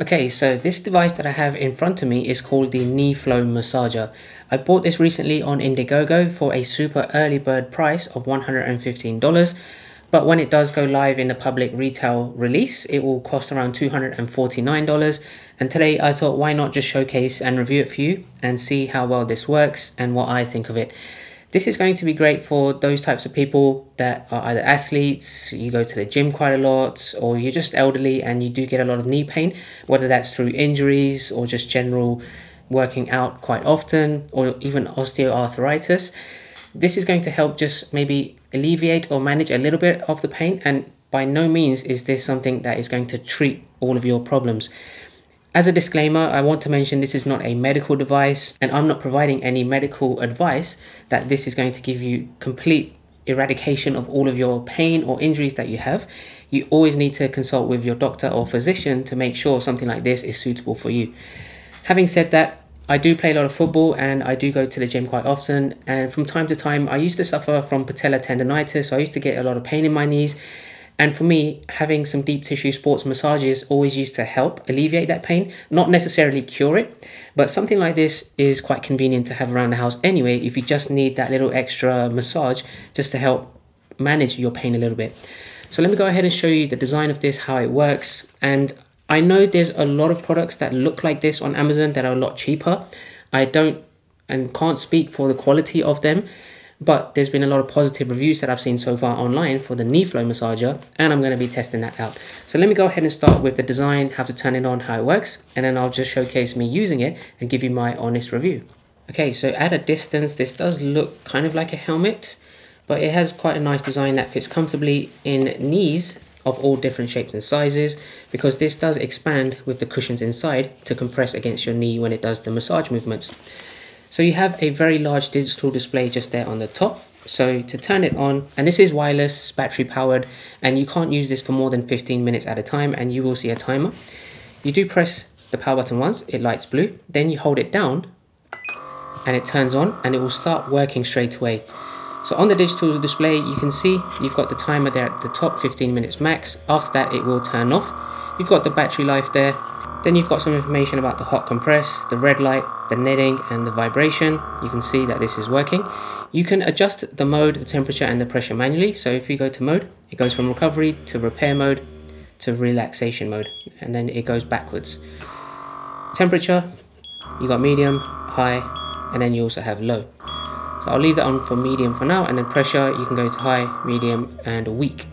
Okay, so this device that I have in front of me is called the KneeFlow Massager. I bought this recently on Indiegogo for a super early bird price of $115. But when it does go live in the public retail release, it will cost around $249. And today I thought, why not just showcase and review it for you and see how well this works and what I think of it. This is going to be great for those types of people that are either athletes, you go to the gym quite a lot, or you're just elderly and you do get a lot of knee pain, whether that's through injuries or just general working out quite often, or even osteoarthritis. This is going to help just maybe alleviate or manage a little bit of the pain, and by no means is this something that is going to treat all of your problems. As a disclaimer, I want to mention this is not a medical device and I'm not providing any medical advice that this is going to give you complete eradication of all of your pain or injuries that you have. You always need to consult with your doctor or physician to make sure something like this is suitable for you. Having said that, I do play a lot of football and I do go to the gym quite often and from time to time I used to suffer from patella tendonitis so I used to get a lot of pain in my knees and for me, having some deep tissue sports massages always used to help alleviate that pain, not necessarily cure it, but something like this is quite convenient to have around the house anyway if you just need that little extra massage just to help manage your pain a little bit. So let me go ahead and show you the design of this, how it works. And I know there's a lot of products that look like this on Amazon that are a lot cheaper. I don't and can't speak for the quality of them, but there's been a lot of positive reviews that I've seen so far online for the KneeFlow massager and I'm going to be testing that out. So let me go ahead and start with the design, how to turn it on, how it works, and then I'll just showcase me using it and give you my honest review. Okay, so at a distance, this does look kind of like a helmet, but it has quite a nice design that fits comfortably in knees of all different shapes and sizes because this does expand with the cushions inside to compress against your knee when it does the massage movements. So you have a very large digital display just there on the top. So to turn it on, and this is wireless, battery powered, and you can't use this for more than 15 minutes at a time, and you will see a timer. You do press the power button once, it lights blue, then you hold it down, and it turns on, and it will start working straight away. So on the digital display, you can see you've got the timer there at the top, 15 minutes max. After that, it will turn off. You've got the battery life there, then you've got some information about the hot compress, the red light, the kneading and the vibration. You can see that this is working. You can adjust the mode, the temperature and the pressure manually. So if you go to mode, it goes from recovery to repair mode to relaxation mode and then it goes backwards. Temperature, you got medium, high and then you also have low. So I'll leave that on for medium for now and then pressure you can go to high, medium and weak.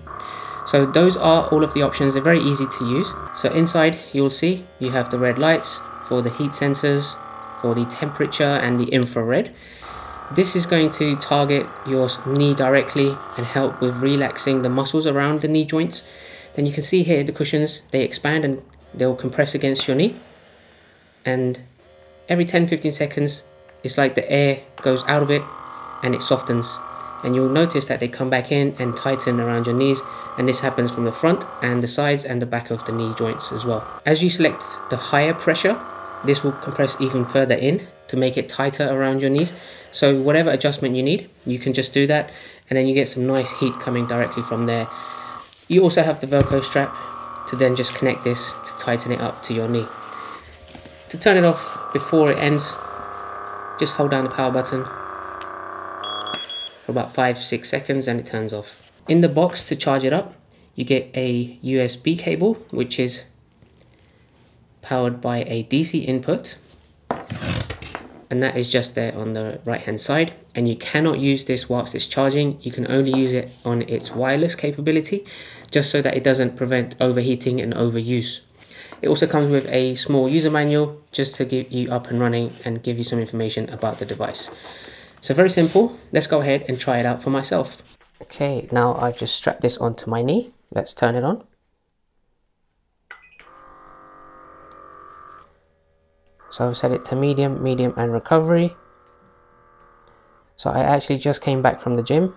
So those are all of the options, they're very easy to use. So inside you'll see you have the red lights for the heat sensors, for the temperature and the infrared. This is going to target your knee directly and help with relaxing the muscles around the knee joints. Then you can see here the cushions, they expand and they'll compress against your knee. And every 10-15 seconds, it's like the air goes out of it and it softens and you'll notice that they come back in and tighten around your knees and this happens from the front and the sides and the back of the knee joints as well. As you select the higher pressure, this will compress even further in to make it tighter around your knees. So whatever adjustment you need, you can just do that and then you get some nice heat coming directly from there. You also have the Velcro strap to then just connect this to tighten it up to your knee. To turn it off before it ends, just hold down the power button for about 5-6 seconds and it turns off. In the box to charge it up, you get a USB cable which is powered by a DC input. And that is just there on the right hand side. And you cannot use this whilst it's charging. You can only use it on its wireless capability just so that it doesn't prevent overheating and overuse. It also comes with a small user manual just to get you up and running and give you some information about the device so very simple. Let's go ahead and try it out for myself. Okay, now I've just strapped this onto my knee. Let's turn it on. So I've set it to medium, medium and recovery. So I actually just came back from the gym.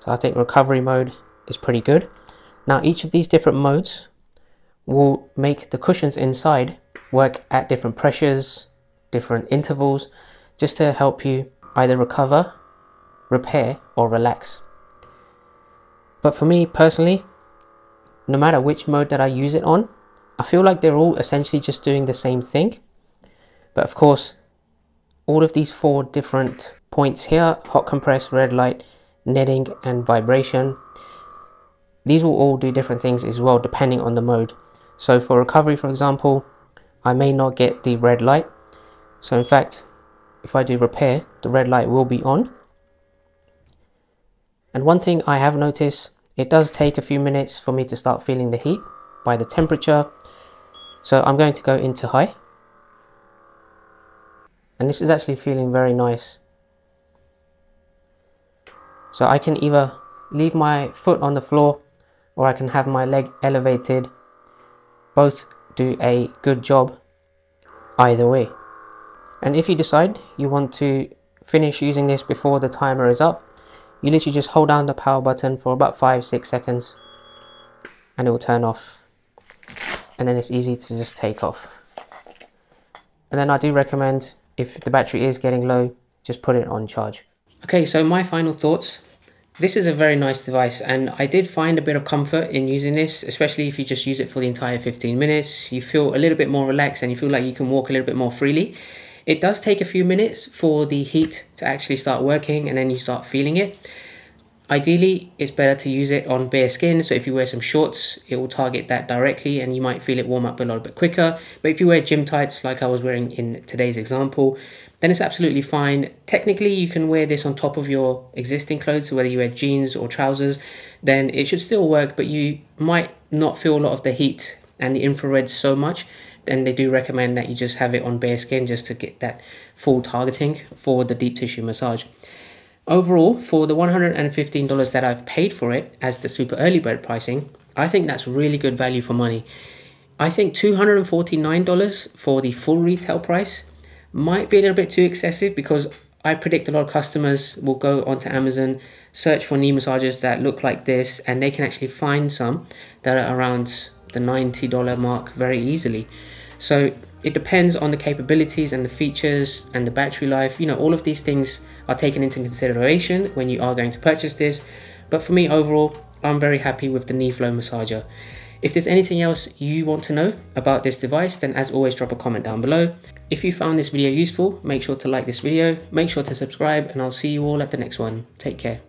So I think recovery mode is pretty good. Now each of these different modes will make the cushions inside work at different pressures, different intervals, just to help you either recover repair or relax. But for me personally, no matter which mode that I use it on, I feel like they're all essentially just doing the same thing. But of course, all of these four different points here, hot compress, red light, kneading and vibration, these will all do different things as well depending on the mode. So for recovery, for example, I may not get the red light. So in fact, if I do repair, the red light will be on. And one thing I have noticed, it does take a few minutes for me to start feeling the heat by the temperature. So I'm going to go into high. And this is actually feeling very nice. So I can either leave my foot on the floor or I can have my leg elevated. Both do a good job either way. And if you decide you want to finish using this before the timer is up, you literally just hold down the power button for about 5-6 seconds and it will turn off and then it's easy to just take off. And then I do recommend if the battery is getting low, just put it on charge. Okay, so my final thoughts. This is a very nice device and I did find a bit of comfort in using this, especially if you just use it for the entire 15 minutes. You feel a little bit more relaxed and you feel like you can walk a little bit more freely. It does take a few minutes for the heat to actually start working and then you start feeling it. Ideally, it's better to use it on bare skin, so if you wear some shorts, it will target that directly and you might feel it warm up a little bit quicker. But if you wear gym tights like I was wearing in today's example, then it's absolutely fine. Technically, you can wear this on top of your existing clothes, so whether you wear jeans or trousers, then it should still work, but you might not feel a lot of the heat and the infrared so much. Then they do recommend that you just have it on bare skin just to get that full targeting for the deep tissue massage. Overall, for the $115 that I've paid for it as the super early bird pricing, I think that's really good value for money. I think $249 for the full retail price might be a little bit too excessive because I predict a lot of customers will go onto Amazon, search for knee massages that look like this, and they can actually find some that are around the $90 mark very easily. So it depends on the capabilities and the features and the battery life. You know, all of these things are taken into consideration when you are going to purchase this. But for me, overall, I'm very happy with the KneeFlow massager. If there's anything else you want to know about this device, then as always, drop a comment down below. If you found this video useful, make sure to like this video, make sure to subscribe, and I'll see you all at the next one. Take care.